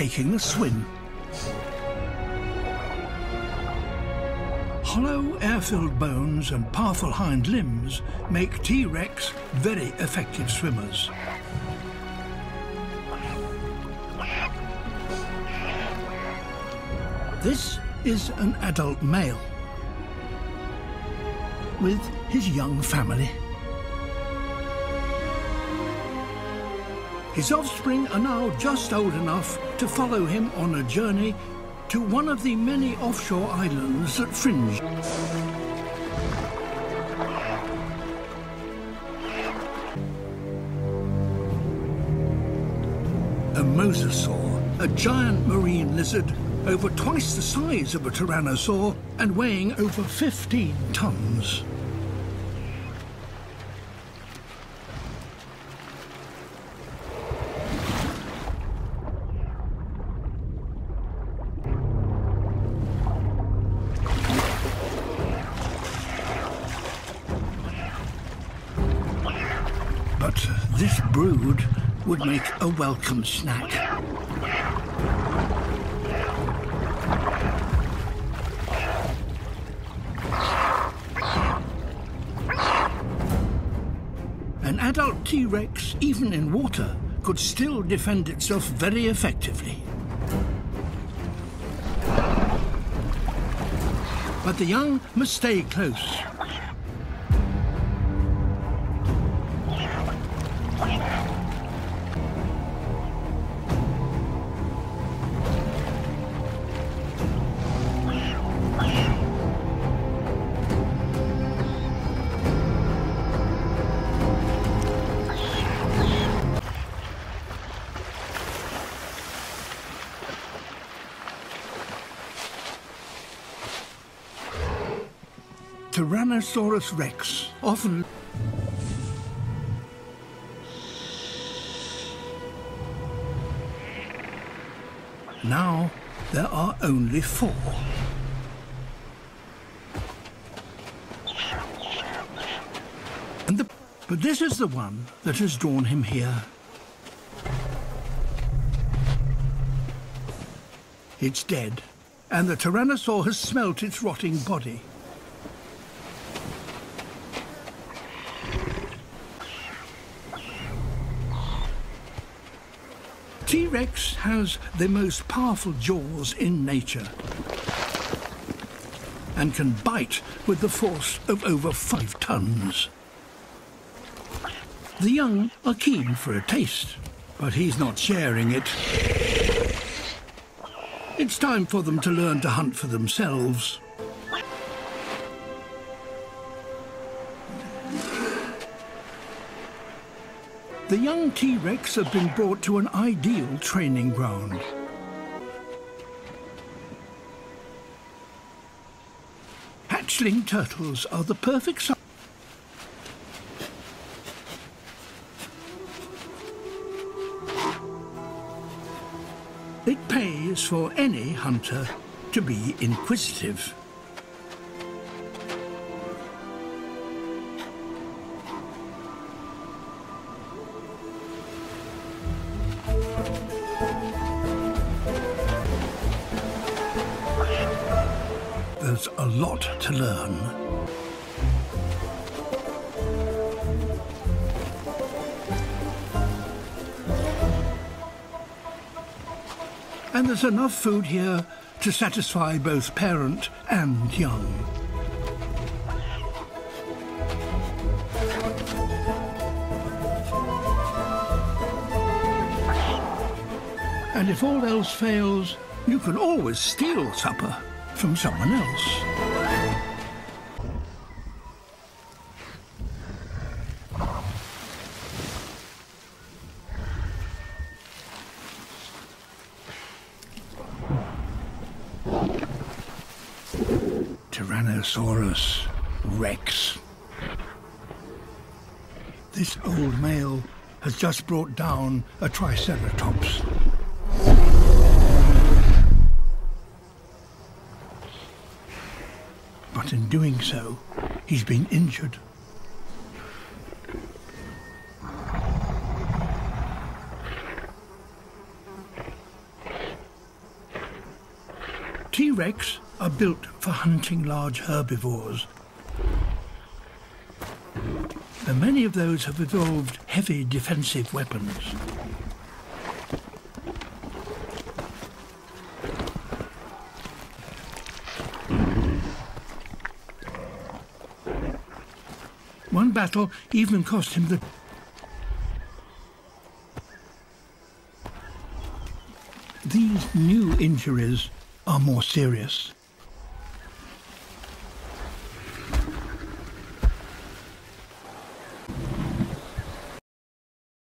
taking a swim. Hollow air-filled bones and powerful hind limbs make T-Rex very effective swimmers. This is an adult male with his young family. His offspring are now just old enough to follow him on a journey to one of the many offshore islands that fringe. A mosasaur, a giant marine lizard over twice the size of a tyrannosaur and weighing over 15 tons. This brood would make a welcome snack. An adult T-Rex, even in water, could still defend itself very effectively. But the young must stay close. Tyrannosaurus rex often Now there are only four. And the, but this is the one that has drawn him here. It's dead, and the Tyrannosaur has smelt its rotting body. T-Rex has the most powerful jaws in nature and can bite with the force of over five tons. The young are keen for a taste, but he's not sharing it. It's time for them to learn to hunt for themselves. The young T-Rex have been brought to an ideal training ground. Hatchling turtles are the perfect size. It pays for any hunter to be inquisitive. A lot to learn. And there's enough food here to satisfy both parent and young. And if all else fails, you can always steal supper from someone else. Tyrannosaurus rex. This old male has just brought down a Triceratops. But in doing so, he's been injured. T-Rex are built for hunting large herbivores. And many of those have evolved heavy defensive weapons. One battle even cost him the These new injuries are more serious.